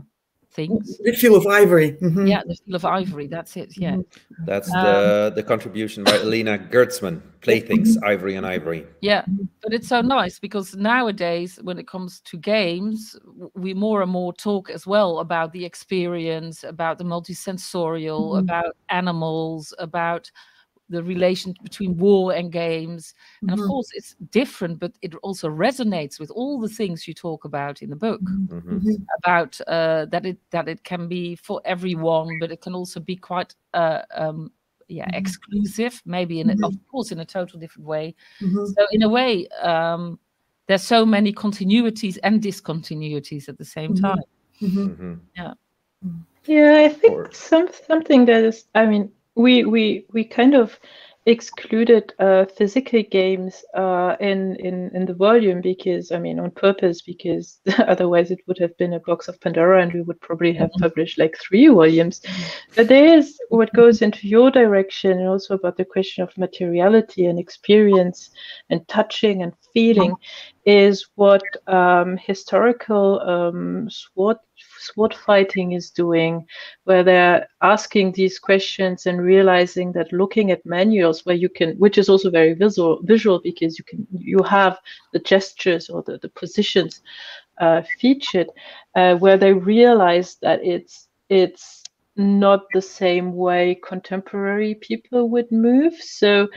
things.
The feel of ivory.
Mm-hmm. Yeah, the feel of ivory. That's it. Yeah.
Mm-hmm. That's um, the the contribution by Elina Gertsman. Playthings, mm-hmm. ivory and ivory.
Yeah, but it's so nice because nowadays, when it comes to games, we more and more talk as well about the experience, about the multisensorial, mm-hmm. about animals, about the relation between war and games. And mm-hmm. of course, it's different, but it also resonates with all the things you talk about in the book
mm-hmm. mm-hmm.
about uh, that it that it can be for everyone, but it can also be quite uh, um, yeah mm-hmm. exclusive, maybe in a, of
Mm-hmm.
course in a total different way. So in a way, um, there's so many continuities and discontinuities at the same time.
Mhm.
Mhm.
Yeah, I think some something that is. I mean, we we we kind of excluded uh, physical games uh, in in in the volume because I mean on purpose because otherwise it would have been a box of Pandora and we would probably have published like three volumes. But there is what goes into your direction and also about the question of materiality and experience and touching and feeling is what um, historical um, sword sword fighting is doing, where they're asking these questions and realizing that looking at manuals where you can, which is also very visual, visual because you can you have the gestures or the, the positions uh, featured, uh, where they realize that it's it's not the same way contemporary people would move. So.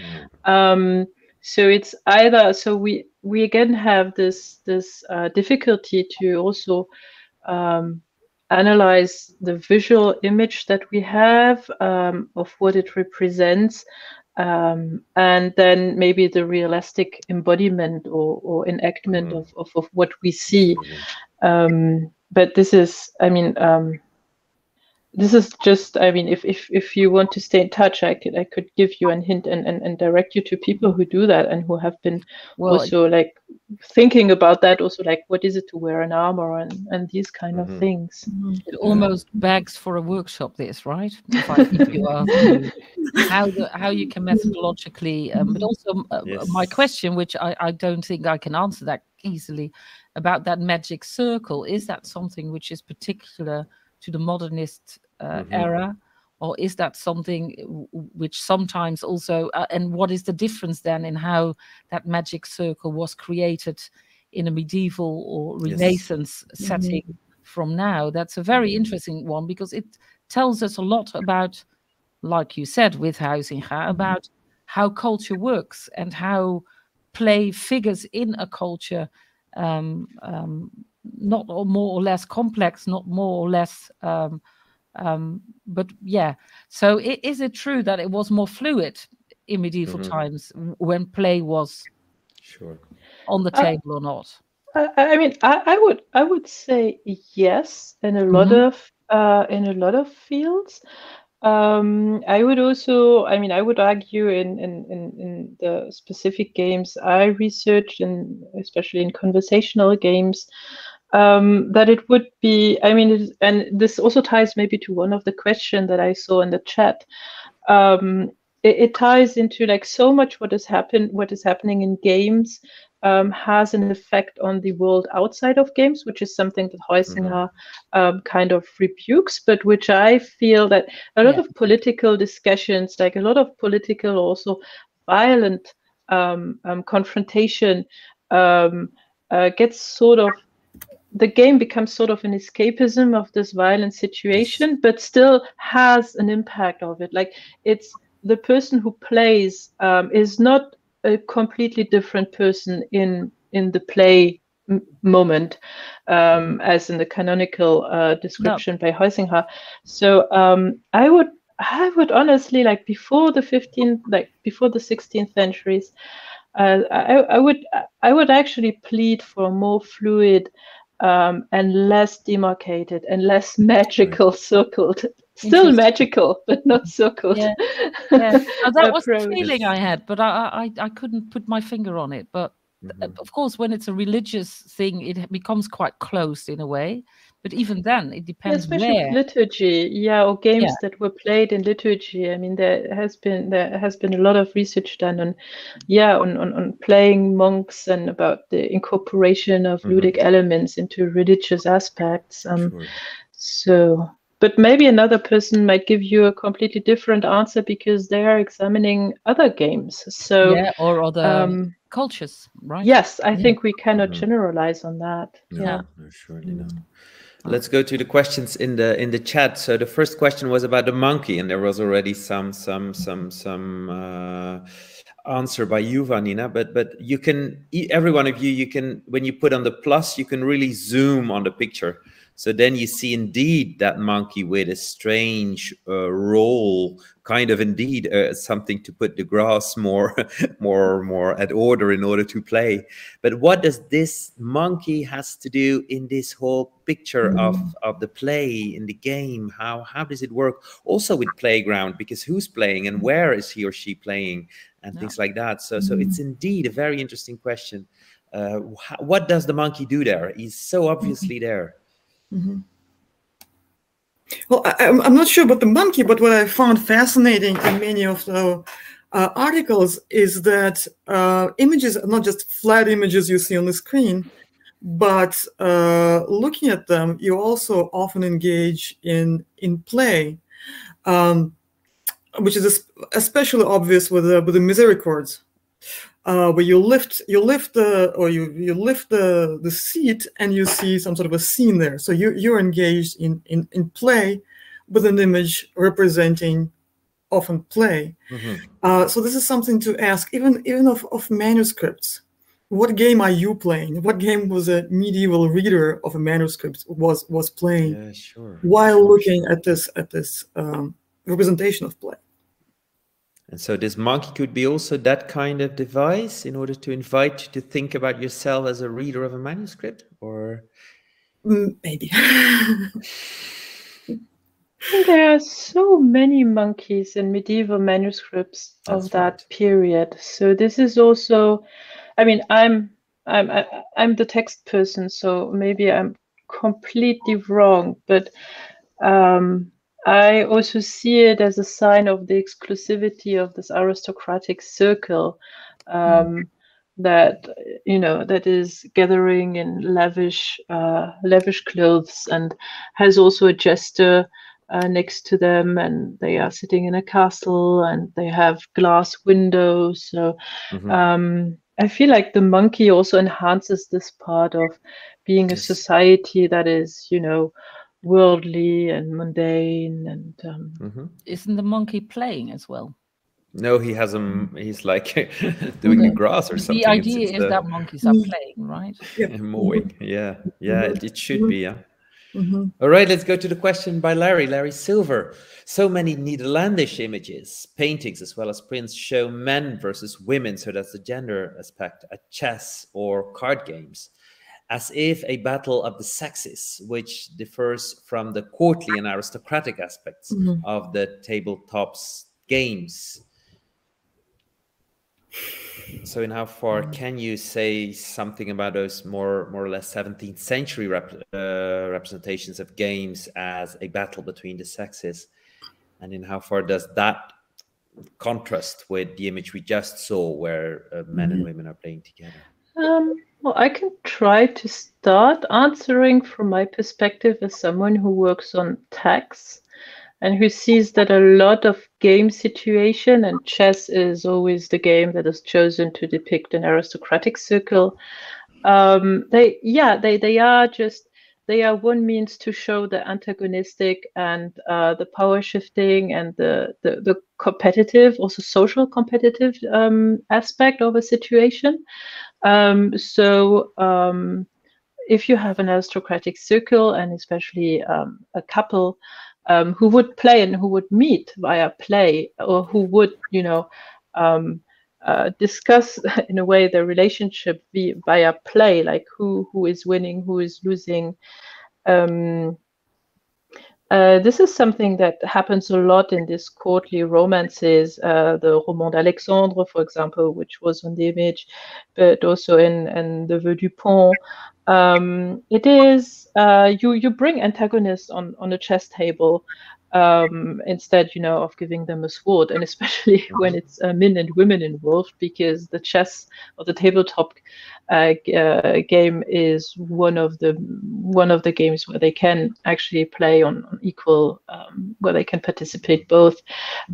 Um, so it's either so we we again have this this uh, difficulty to also um, analyze the visual image that we have um, of what it represents um, and then maybe the realistic embodiment or, or enactment
Mhm.
of, of, of what we see um, but this is i mean um, this is just i mean if, if if you want to stay in touch i could i could give you a hint and, and, and direct you to people who do that and who have been
Well,
also like thinking about that also like what is it to wear an armor and and these kind
Mhm.
of things
it almost begs for a workshop. This right? If, I, if you ask me how the, how you can methodologically, um, but also uh,
Yes.
my question, which I, I don't think I can answer that easily, about that magic circle. Is that something which is particular to the modernist uh, mm-hmm. era, or is that something which sometimes also? Uh, and what is the difference then in how that magic circle was created in a medieval or Renaissance yes. setting mm-hmm. from now? That's a very mm-hmm. interesting one because it tells us a lot about, like you said with Huizinga, mm-hmm. about how culture works and how play figures in a culture um, um, not more or less complex, not more or less. Um, um, but yeah, so it, is it true that it was more fluid in medieval mm-hmm. times when play was
sure
on the table uh, or not?
I, I mean, I, I, would I would say yes in a lot mm-hmm. of uh, in a lot of fields. Um, I would also, I mean, I would argue in, in, in, in the specific games I researched, and especially in conversational games, um, that it would be, I mean, and this also ties maybe to one of the questions that I saw in the chat. Um, it, it, ties into like so much what has happened, what is happening in games um, has an effect on the world outside of games, which is something that Huizinga mm-hmm. um, kind of rebukes, but which I feel that a lot yeah. of political discussions, like a lot of political, also violent um, um confrontation, um, uh, gets sort of the game becomes sort of an escapism of this violent situation, but still has an impact of it. Like it's the person who plays um, is not a completely different person in in the play moment um, as in the canonical uh, description no. by Huizinga. So um, I would I would honestly like before the 15th like before the 16th centuries uh, I, I would I would actually plead for a more fluid um, and less demarcated and less magical circled. Still magical but not circled.
Yeah, yeah. Oh, that was the feeling i had but I, I i couldn't put my finger on it. But mm-hmm. of course when it's a religious thing it becomes quite closed in a way but even then it depends
yeah, especially
where.
liturgy yeah or games yeah. that were played in liturgy i mean there has been there has been a lot of research done on yeah on on, on playing monks and about the incorporation of mm-hmm. ludic elements into religious aspects um sure. so but maybe another person might give you a completely different answer because they are examining other games so
yeah or other um, cultures right
yes i yeah. think we cannot mm-hmm. generalize on that no, yeah
no, surely not let's go to the questions in the in the chat. So the first question was about the monkey and there was already some some some some uh, answer by you vanina. But but you can every one of you you can when you put on the plus you can really zoom on the picture so then you see indeed that monkey with a strange uh, roll, kind of indeed uh, something to put the grass more, more, more at order in order to play. But what does this monkey has to do in this whole picture mm. of of the play in the game? How how does it work? Also with playground, because who's playing and where is he or she playing, and no. things like that. So mm. so it's mm. indeed a very interesting question. Uh, what does the monkey do there? He's so obviously there. Mm-hmm.
Well, I, am not sure about the monkey, but what I found fascinating in many of the uh, articles is that uh, images are not just flat images you see on the screen, but uh, looking at them, you also often engage in in play, um, which is especially obvious with the, with the misericords uh, where you lift you lift the or you you lift the the seat and you see some sort of a scene there. So you you're engaged in in in play with an image representing often play. Mm-hmm. Uh, so this is something to ask even even of, of manuscripts. What game are you playing? What game was a medieval reader of a manuscript was was playing
yeah, sure.
while
sure,
looking sure. at this at this um, representation of play?
And so this monkey could be also that kind of device in order to invite you to think about yourself as a reader of a manuscript, or
mm, maybe.
there are so many monkeys in medieval manuscripts That's of that right. period. So this is also, I mean, I'm I'm I, am i am the text person, so maybe I'm completely wrong, but um, I also see it as a sign of the exclusivity of this aristocratic circle um, mm. that you know that is gathering in lavish uh, lavish clothes and has also a jester uh, next to them, and they are sitting in a castle, and they have glass windows. So
Mhm.
um, I feel like the monkey also enhances this part of being a society that is, you know, worldly and mundane and um,
Mhm.
Isn't the monkey playing as well?
No, he has him. He's like doing the grass or something.
The idea
it's
is
the-
that monkeys are
Mm.
playing, right?
mowing. Yeah, yeah, it, it should be. Yeah.
Mhm.
All right, let's go to the question by Larry. Larry Silver. So many Netherlandish images, paintings, as well as prints show men versus women. So that's the gender aspect at chess or card games, as if a battle of the sexes, which differs from the courtly and aristocratic aspects
Mhm.
of the tabletops games. So, in how far can you say something about those more, more or less 17th century rep, uh, representations of games as a battle between the sexes, and in how far does that contrast with the image we just saw, where uh, men and women are playing together?
Um, well, I can try to start answering from my perspective as someone who works on tax and who sees that a lot of game situation and chess is always the game that is chosen to depict an aristocratic circle. Um, they, yeah, they they are just they are one means to show the antagonistic and uh, the power shifting and the, the the competitive, also social competitive um, aspect of a situation. Um, so um, if you have an aristocratic circle and especially um, a couple um, who would play and who would meet via play or who would, you know, um, uh, discuss in a way the relationship via, via play, like who who is winning, who is losing. Um, uh, this is something that happens a lot in these courtly romances, uh, the Roman d'Alexandre, for example, which was on the image, but also in, in the Vœux du Paon. Um, it is uh, you you bring antagonists on on a chess table um, instead, you know, of giving them a sword, and especially when it's uh, men and women involved, because the chess or the tabletop uh, uh, game is one of the one of the games where they can actually play on, on equal, um, where they can participate both.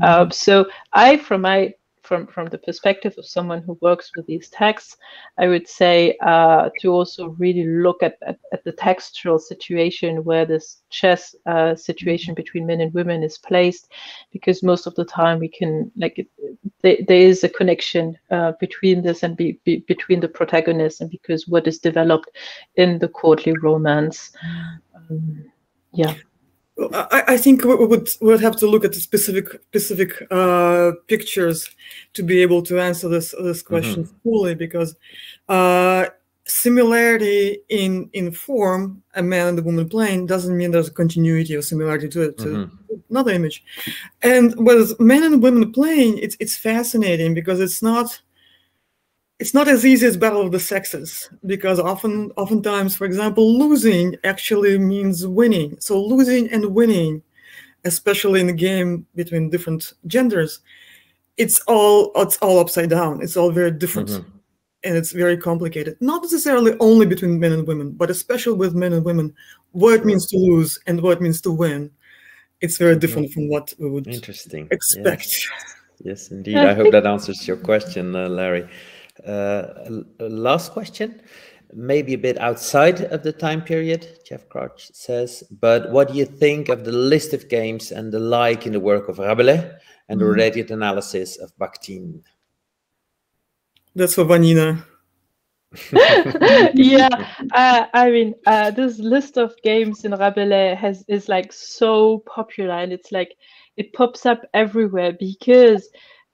Um, so I, from my from from the perspective of someone who works with these texts, I would say uh, to also really look at, at, at the textual situation where this chess uh, situation between men and women is placed, because most of the time we can like it, there, there is a connection uh, between this and be, be, between the protagonists and because what is developed in the courtly romance. Um, yeah.
I, I think we would would have to look at the specific specific uh, pictures to be able to answer this this question fully because uh, similarity in in form, a man and a woman playing doesn't mean there's a continuity or similarity to, to
Mhm.
another image. And with men and women playing, it's it's fascinating because it's not it's not as easy as battle of the sexes because often oftentimes for example losing actually means winning so losing and winning especially in a game between different genders it's all it's all upside down it's all very different
Mhm.
and it's very complicated not necessarily only between men and women but especially with men and women what it means to lose and what it means to win it's very different from what we would
Interesting.
expect
Yes. Yes, indeed.
I
I hope that answers your question, uh, Larry. Uh, last question, maybe a bit outside of the time period, Jeff Crouch says, but what do you think of the list of games and the like in the work of Rabelais and the
Mhm.
related analysis of Bakhtin?
that's for vanina
yeah, uh, I mean, uh, this list of games in Rabelais has is like so popular, and it's like it pops up everywhere because,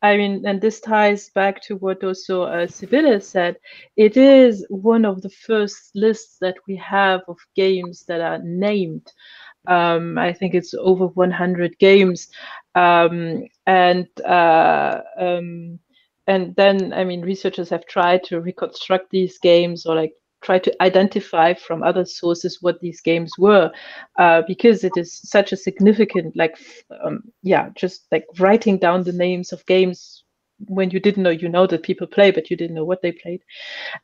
I mean, and this ties back to what also uh, said. It is one of the first lists that we have of games that are named. Um, I think it's over 100 games, um, and uh, um, and then i mean researchers have tried to reconstruct these games or like try to identify from other sources what these games were uh, because it is such a significant like um, yeah just like writing down the names of games when you didn't know you know that people play but you didn't know what they played.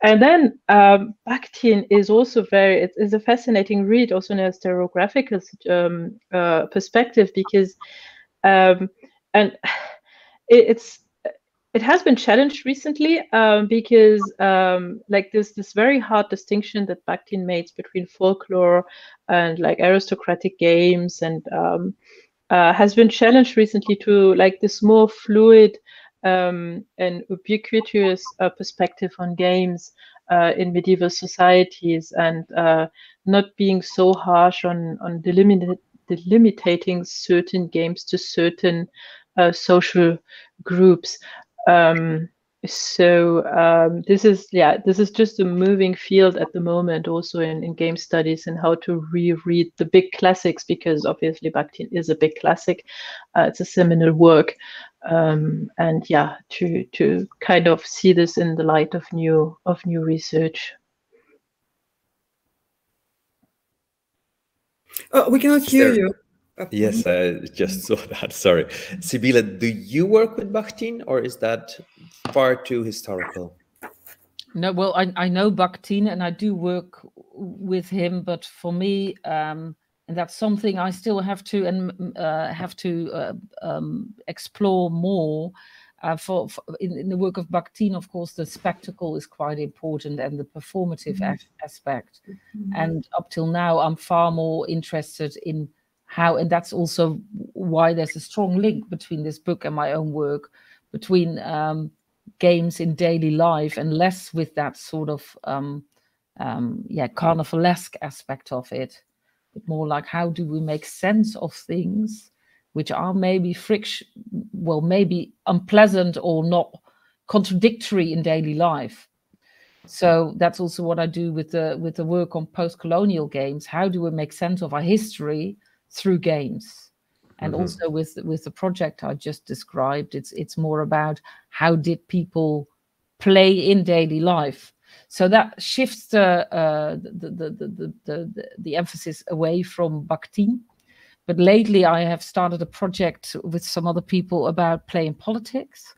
And then um, Bakhtin is also very it is a fascinating read also in a historiographical um, uh, perspective because um, and it, it's it has been challenged recently um, because um, like there's this very hard distinction that Bakhtin made between folklore and like aristocratic games and um, uh, has been challenged recently to like this more fluid um, and ubiquitous uh, perspective on games uh, in medieval societies and uh, not being so harsh on on delimit- delimiting certain games to certain uh, social groups. Um, so um, this is yeah this is just a moving field at the moment also in, in game studies and how to reread the big classics because obviously Bakhtin is a big classic. Uh, it's a seminal work. Um, and yeah to to kind of see this in the light of new of new research.
Oh, we cannot hear you
Yes, I just saw that. Sorry. Sybille, do you work with Bakhtin or is that far too historical?
No, well, I, I know Bakhtin and I do work with him, but for me, um, and that's something I still have to and uh, have to uh, um, explore more. Uh, for, for in, in, the work of Bakhtin, of course, the spectacle is quite important and the performative mm -hmm. aspect. Mm -hmm. And up till now, I'm far more interested in how and that's also why there's a strong link between this book and my own work between um, games in daily life and less with that sort of um, um, yeah carnivalesque aspect of it but more like how do we make sense of things which are maybe friction well maybe unpleasant or not contradictory in daily life. So that's also what i do with the with the work on post-colonial games. How do we make sense of our history through games and mm-hmm. also with with the project i just described it's it's more about how did people play in daily life so that shifts the uh, the, the, the, the, the, emphasis away from Bakhtin. But lately, I have started a project with some other people about playing politics,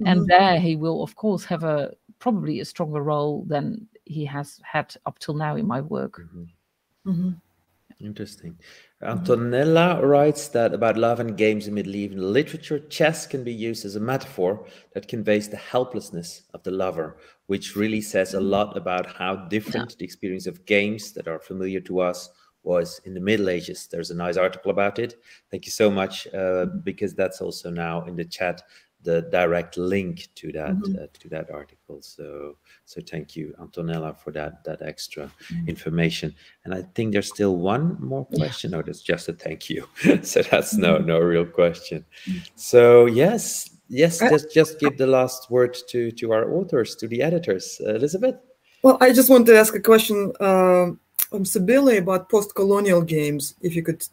mm-hmm. and there he will, of course, have a probably a stronger role than he has had up till now in my work.
Mm-hmm. Mm-hmm. Interesting. Mm-hmm. Antonella writes that about love and games in medieval literature, chess can be used as a metaphor that conveys the helplessness of the lover, which really says a mm-hmm. lot about how different the experience of games that are familiar to us was in the Middle Ages. There's a nice article about it. Thank you so much, uh, mm-hmm. because that's also now in the chat the direct link to that mm-hmm. uh, to that article. So so thank you, Antonella, for that that extra mm-hmm. information. And I think there's still one more question. Yeah. No, that's just a thank you. so that's mm-hmm. no no real question. Mm-hmm. So yes, yes, uh, just just give the last word to to our authors, to the editors, uh, Elizabeth.
Well, I just want to ask a question um, from Sybille about post-colonial games. If you could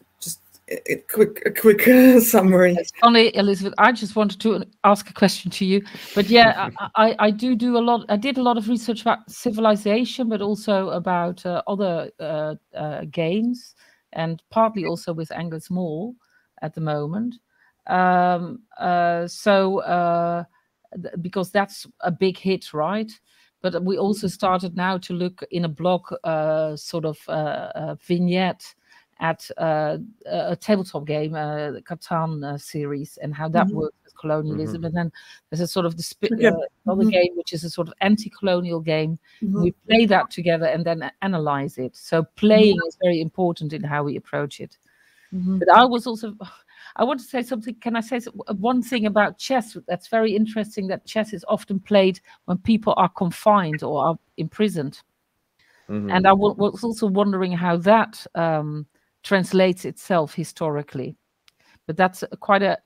a quick a quick uh, summary.
It's funny, Elizabeth. I just wanted to ask a question to you, but yeah, I, I do do a lot. I did a lot of research about civilization, but also about uh, other uh, uh, games, and partly also with Angus Mol at the moment. Um, uh, so uh, th- because that's a big hit, right? But we also started now to look in a blog sort of vignette at uh, a tabletop game, uh, the Catan uh, series, and how that mm-hmm. works with colonialism. Mm-hmm. And then there's a sort of the sp- uh, another mm-hmm. game, which is a sort of anti-colonial game. Mm-hmm. We play that together and then analyze it. So playing mm-hmm. is very important in how we approach it. Mm-hmm. But I was also, I want to say something. Can I say one thing about chess that's very interesting? That chess is often played when people are confined or are imprisoned. And I was also wondering how that um, translates itself historically. But that's quite a,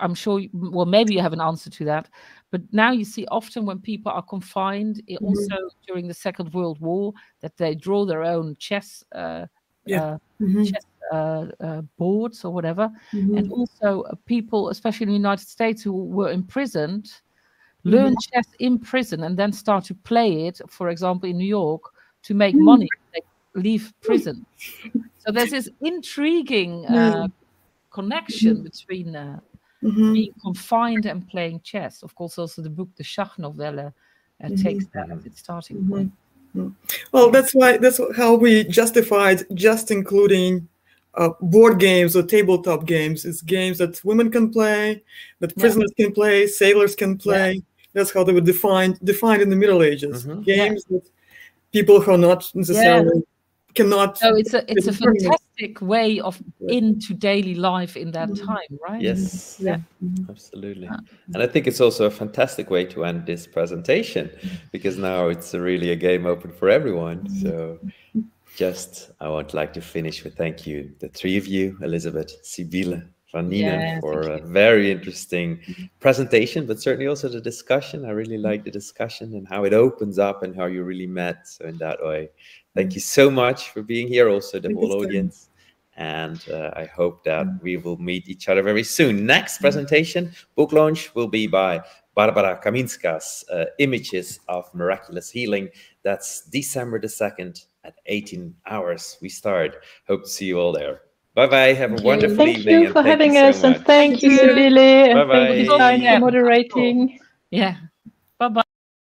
I'm sure, well, maybe you have an answer to that. But now you see often when people are confined, mm-hmm. also during the Second World War, that they draw their own chess, uh, yeah. uh, mm-hmm. chess uh, uh boards or whatever. Mm-hmm. And also uh, people, especially in the United States, who were imprisoned, learn mm-hmm. chess in prison and then start to play it, for example, in New York, to make mm. money. They leave prison. So there's this intriguing uh, connection between uh,
Mhm.
being confined and playing chess. Of course, also the book, the Schachnovelle, uh, takes that as its starting
Mhm.
point.
Well, that's why that's how we justified just including uh, board games or tabletop games. It's games that women can play, that
Yeah.
prisoners can play, sailors can play. That's how they were defined defined in the Middle Ages.
Mhm.
Yeah.
Games that people who are not necessarily cannot.
So it's a it's a
It's brilliant.
fantastic way of into daily life in that
Mhm.
time, right?
Yes,
Yeah. Mhm.
absolutely.
Ah.
And I think it's also a fantastic way to end this presentation because now it's really a game open for everyone. So just I would like to finish with thank you, the three of you, Elizabeth, Sybille, Vanina,
Yeah,
for a very interesting presentation, but certainly also the discussion. I really like the discussion and how it opens up and how you really met. So in that way, thank you so much for being here, also the
Thank
whole
Stan.
audience. And uh, I hope that we will meet each other very soon. Next presentation, book launch will be by Barbara Kaminska's uh, Images of Miraculous Healing. That's December the 2nd at 18 hours. We start. Hope to see you all there. Bye bye. Have a
Thank you.
wonderful
Thank
evening.
you
and
for
thank
having
you so
us, and
much.
thank you,
Thank you.
Sybille, and
Bye-bye.
thank you, Stijn,
Yeah.
for moderating.
Yeah.